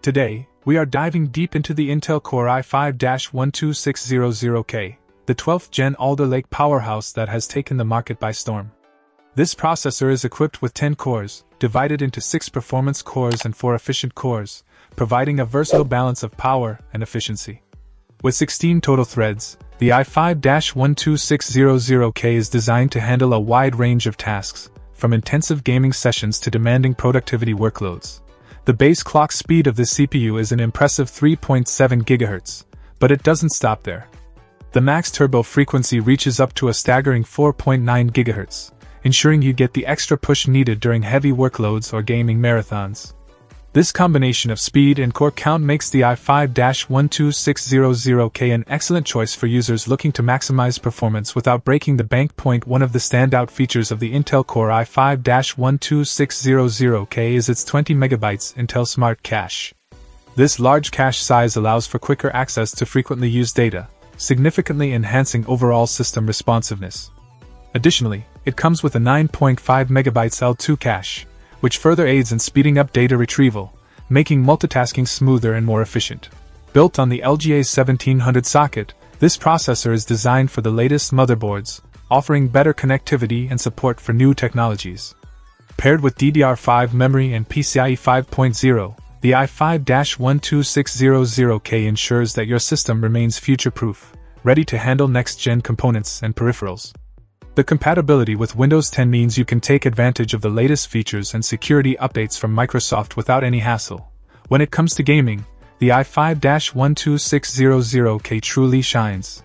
Today, we are diving deep into the Intel Core i5-12600K, the 12th gen Alder Lake powerhouse that has taken the market by storm. This processor is equipped with 10 cores, divided into 6 performance cores and 4 efficient cores, providing a versatile balance of power and efficiency. With 16 total threads, the i5-12600K is designed to handle a wide range of tasks, from intensive gaming sessions to demanding productivity workloads. The base clock speed of this CPU is an impressive 3.7 GHz, but it doesn't stop there. The max turbo frequency reaches up to a staggering 4.9 GHz, ensuring you get the extra push needed during heavy workloads or gaming marathons. This combination of speed and core count makes the i5-12600K an excellent choice for users looking to maximize performance without breaking the bank. Point one of the standout features of the Intel Core i5-12600K is its 20 MB Intel Smart Cache. This large cache size allows for quicker access to frequently used data, significantly enhancing overall system responsiveness. Additionally, it comes with a 9.5 MB L2 cache, which further aids in speeding up data retrieval, making multitasking smoother and more efficient. Built on the LGA 1700 socket, this processor is designed for the latest motherboards, offering better connectivity and support for new technologies. Paired with DDR5 memory and PCIe 5.0, the i5-12600K ensures that your system remains future-proof, ready to handle next-gen components and peripherals. The compatibility with Windows 10 means you can take advantage of the latest features and security updates from Microsoft without any hassle. When it comes to gaming, the i5-12600K truly shines.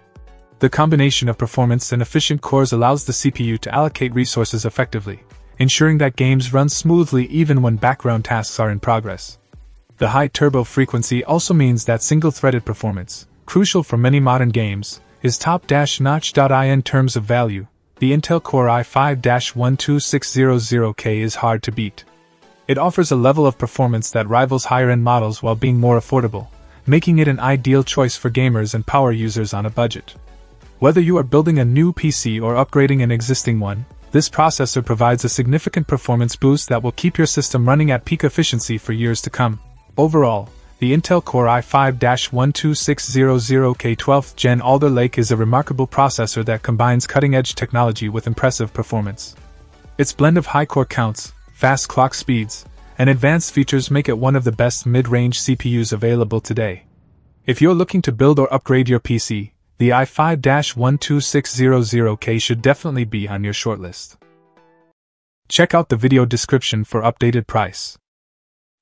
The combination of performance and efficient cores allows the CPU to allocate resources effectively, ensuring that games run smoothly even when background tasks are in progress. The high turbo frequency also means that single-threaded performance, crucial for many modern games, is top-notch. In terms of value, the Intel Core i5-12600K is hard to beat. It offers a level of performance that rivals higher-end models while being more affordable, making it an ideal choice for gamers and power users on a budget. Whether you are building a new PC or upgrading an existing one, this processor provides a significant performance boost that will keep your system running at peak efficiency for years to come. Overall, the Intel Core i5-12600K 12th Gen Alder Lake is a remarkable processor that combines cutting-edge technology with impressive performance. Its blend of high core counts, fast clock speeds, and advanced features make it one of the best mid-range CPUs available today. If you're looking to build or upgrade your PC, the i5-12600K should definitely be on your shortlist. Check out the video description for updated price.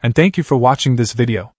And thank you for watching this video.